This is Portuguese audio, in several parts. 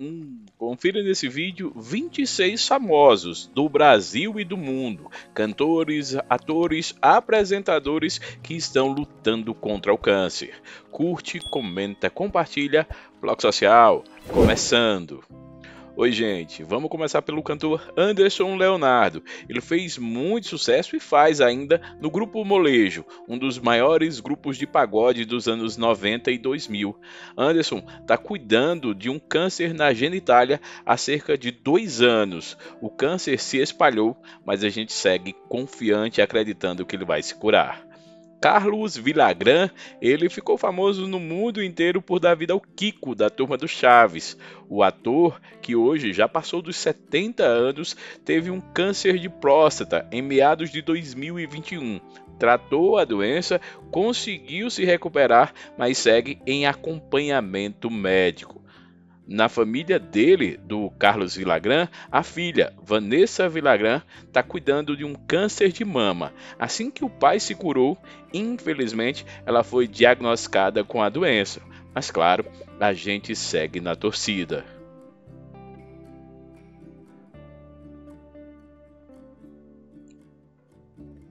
Hum, confira nesse vídeo 26 famosos do Brasil e do mundo, cantores, atores, apresentadores que estão lutando contra o câncer. Curte, comenta, compartilha. Bloco Social, começando! Oi, gente. Vamos começar pelo cantor Anderson Leonardo. Ele fez muito sucesso e faz ainda no grupo Molejo, um dos maiores grupos de pagode dos anos 90 e 2000. Anderson está cuidando de um câncer na genitália há cerca de dois anos. O câncer se espalhou, mas a gente segue confiante acreditando que ele vai se curar. Carlos Villagrán, ele ficou famoso no mundo inteiro por dar vida ao Kiko da turma do Chaves. O ator, que hoje já passou dos 70 anos, teve um câncer de próstata em meados de 2021. Tratou a doença, conseguiu se recuperar, mas segue em acompanhamento médico. Na família dele, do Carlos Villagrán, a filha, Vanessa Villagrán, está cuidando de um câncer de mama. Assim que o pai se curou, infelizmente, ela foi diagnosticada com a doença. Mas claro, a gente segue na torcida.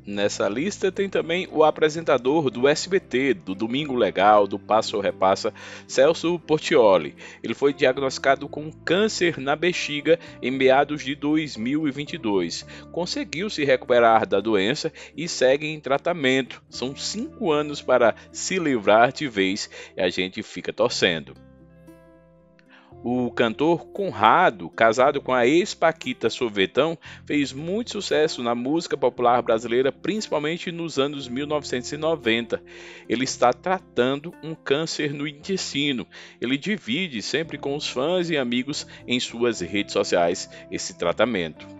Nessa lista tem também o apresentador do SBT, do Domingo Legal, do Passo ou Repassa, Celso Portioli. Ele foi diagnosticado com câncer na bexiga em meados de 2022. Conseguiu se recuperar da doença e segue em tratamento. São cinco anos para se livrar de vez e a gente fica torcendo. O cantor Conrado, casado com a ex-Paquita Sorvetão, fez muito sucesso na música popular brasileira, principalmente nos anos 1990. Ele está tratando um câncer no intestino. Ele divide sempre com os fãs e amigos em suas redes sociais esse tratamento.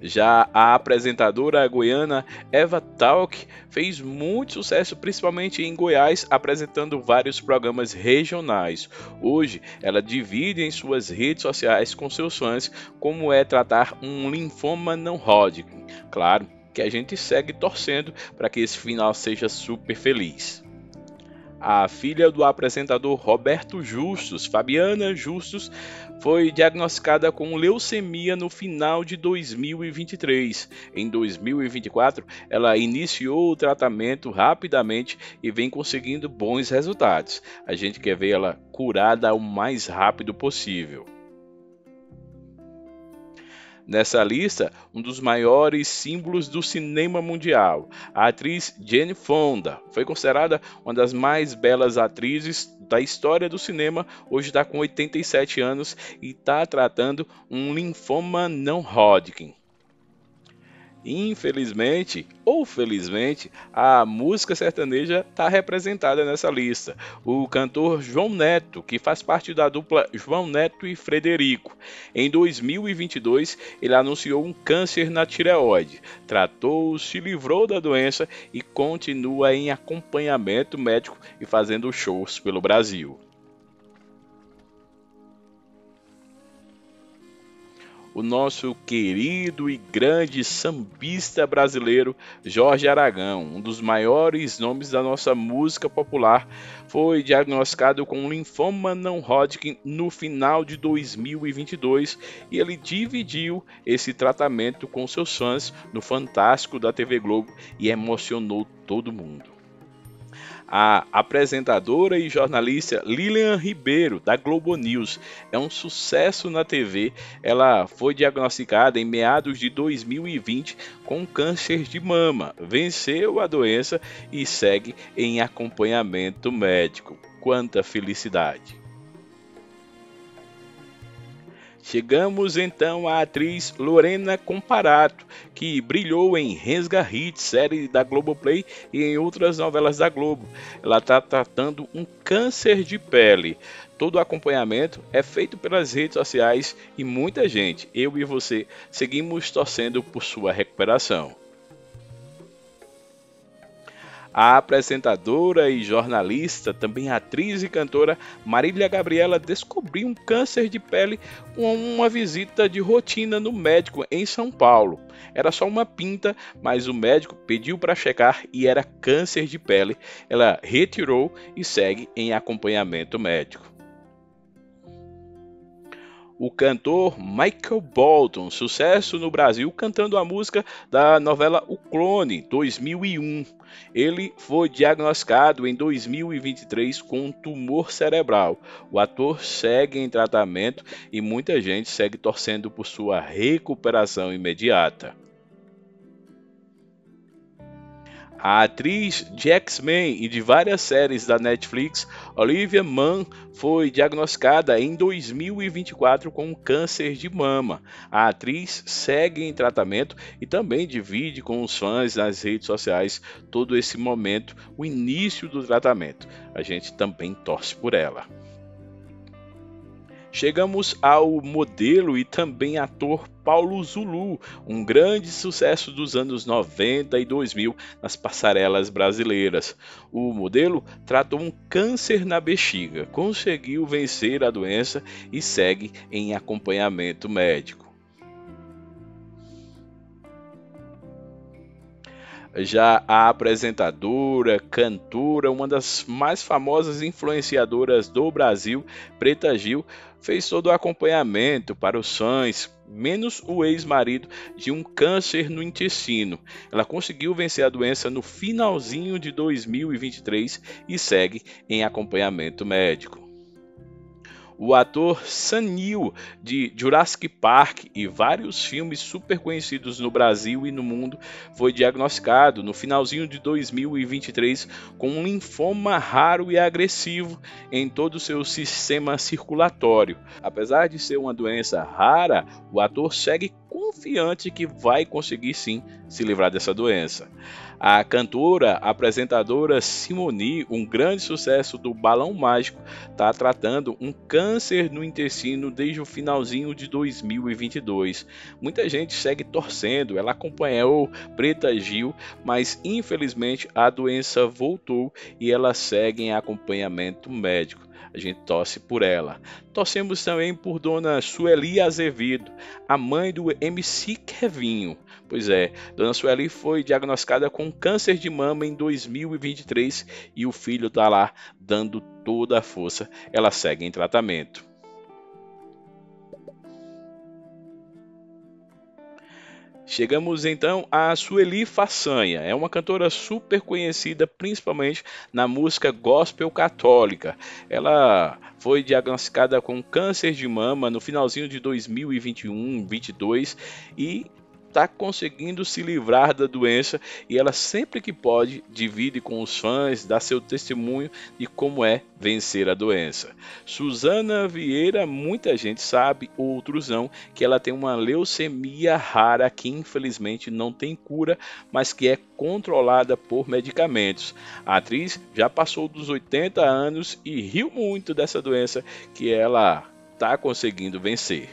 Já a apresentadora goiana Eva Talk fez muito sucesso, principalmente em Goiás, apresentando vários programas regionais. Hoje, ela divide em suas redes sociais com seus fãs como é tratar um linfoma não Hodgkin. Claro que a gente segue torcendo para que esse final seja super feliz. A filha do apresentador Roberto Justus, Fabiana Justus, foi diagnosticada com leucemia no final de 2023. Em 2024, ela iniciou o tratamento rapidamente e vem conseguindo bons resultados. A gente quer ver ela curada o mais rápido possível. Nessa lista, um dos maiores símbolos do cinema mundial, a atriz Jane Fonda, foi considerada uma das mais belas atrizes da história do cinema. Hoje está com 87 anos e está tratando um linfoma não Hodgkin. Infelizmente ou felizmente, a música sertaneja está representada nessa lista. O cantor João Neto, que faz parte da dupla João Neto e Frederico. Em 2022, ele anunciou um câncer na tireoide. Tratou, se livrou da doença e continua em acompanhamento médico e fazendo shows pelo Brasil. O nosso querido e grande sambista brasileiro Jorge Aragão, um dos maiores nomes da nossa música popular, foi diagnosticado com linfoma não Hodgkin no final de 2022 e ele dividiu esse tratamento com seus fãs no Fantástico da TV Globo e emocionou todo mundo. A apresentadora e jornalista Lilian Ribeiro, da Globo News, é um sucesso na TV. Ela foi diagnosticada em meados de 2020 com câncer de mama, venceu a doença e segue em acompanhamento médico. Quanta felicidade! Chegamos então à atriz Lorena Comparato, que brilhou em Resga Hit, série da Globoplay e em outras novelas da Globo. Ela está tratando um câncer de pele. Todo o acompanhamento é feito pelas redes sociais e muita gente, eu e você, seguimos torcendo por sua recuperação. A apresentadora e jornalista, também atriz e cantora Marília Gabriela descobriu um câncer de pele com uma visita de rotina no médico em São Paulo. Era só uma pinta, mas o médico pediu para checar e era câncer de pele. Ela retirou e segue em acompanhamento médico o cantor Michael Bolton, sucesso no Brasil cantando a música da novela O Clone, 2001. Ele foi diagnosticado em 2023 com um tumor cerebral. O ator segue em tratamento e muita gente segue torcendo por sua recuperação imediata. A atriz de X-Men e de várias séries da Netflix, Olivia Munn, foi diagnosticada em 2024 com câncer de mama. A atriz segue em tratamento e também divide com os fãs nas redes sociais todo esse momento, o início do tratamento. A gente também torce por ela. Chegamos ao modelo e também ator Paulo Zulu, um grande sucesso dos anos 90 e 2000 nas passarelas brasileiras. O modelo tratou um câncer na bexiga, conseguiu vencer a doença e segue em acompanhamento médico. Já a apresentadora, cantora, uma das mais famosas influenciadoras do Brasil, Preta Gil, fez todo o acompanhamento para os fãs, menos o ex-marido, de um câncer no intestino. Ela conseguiu vencer a doença no finalzinho de 2023 e segue em acompanhamento médico. O ator Sam Neill, de Jurassic Park e vários filmes super conhecidos no Brasil e no mundo, foi diagnosticado no finalzinho de 2023 com um linfoma raro e agressivo em todo o seu sistema circulatório. Apesar de ser uma doença rara, o ator segue confiante que vai conseguir sim se livrar dessa doença. A cantora, apresentadora Simone, um grande sucesso do Balão Mágico, está tratando um câncer no intestino desde o finalzinho de 2022. Muita gente segue torcendo, ela acompanhou Preta Gil, mas infelizmente a doença voltou e ela segue em acompanhamento médico a gente torce por ela. Torcemos também por Dona Sueli Azevedo, a mãe do MC Kevinho. Pois é, Dona Sueli foi diagnosticada com câncer de mama em 2023 e o filho está lá dando toda a força. Ela segue em tratamento. Chegamos então a Sueli Façanha. É uma cantora super conhecida, principalmente na música gospel católica. Ela foi diagnosticada com câncer de mama no finalzinho de 2021-22 e está conseguindo se livrar da doença e ela sempre que pode divide com os fãs, dá seu testemunho de como é vencer a doença. Suzana Vieira, muita gente sabe, outros não, que ela tem uma leucemia rara que infelizmente não tem cura, mas que é controlada por medicamentos. A atriz já passou dos 80 anos e riu muito dessa doença que ela está conseguindo vencer.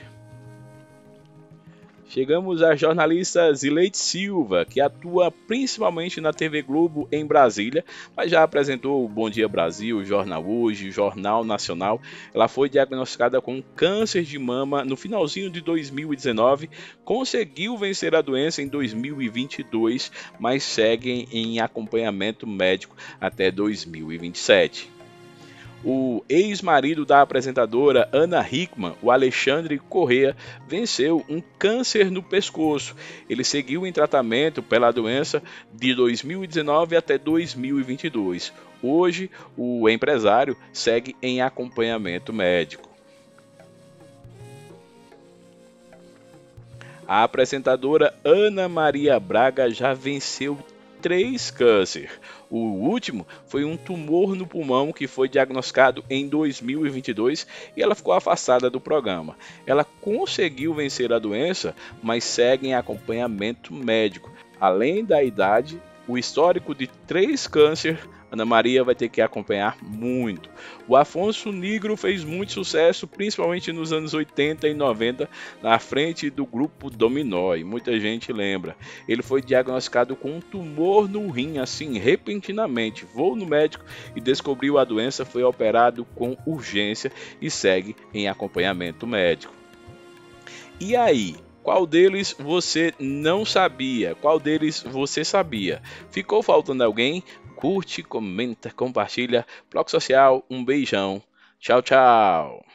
Chegamos à jornalista Zileide Silva, que atua principalmente na TV Globo em Brasília, mas já apresentou o Bom Dia Brasil, Jornal Hoje, Jornal Nacional. Ela foi diagnosticada com câncer de mama no finalzinho de 2019, conseguiu vencer a doença em 2022, mas segue em acompanhamento médico até 2027 o ex-marido da apresentadora Ana Hickman, o Alexandre Correa, venceu um câncer no pescoço. Ele seguiu em tratamento pela doença de 2019 até 2022. Hoje, o empresário segue em acompanhamento médico. A apresentadora Ana Maria Braga já venceu três câncer. O último foi um tumor no pulmão que foi diagnosticado em 2022 e ela ficou afastada do programa. Ela conseguiu vencer a doença, mas segue em acompanhamento médico. Além da idade, o histórico de três câncer Ana Maria vai ter que acompanhar muito. O Afonso Negro fez muito sucesso, principalmente nos anos 80 e 90, na frente do grupo Dominó, e muita gente lembra. Ele foi diagnosticado com um tumor no rim, assim, repentinamente. Vou no médico e descobriu a doença, foi operado com urgência e segue em acompanhamento médico. E aí, qual deles você não sabia? Qual deles você sabia? Ficou faltando alguém? Curte, comenta, compartilha. Bloco Social, um beijão. Tchau, tchau.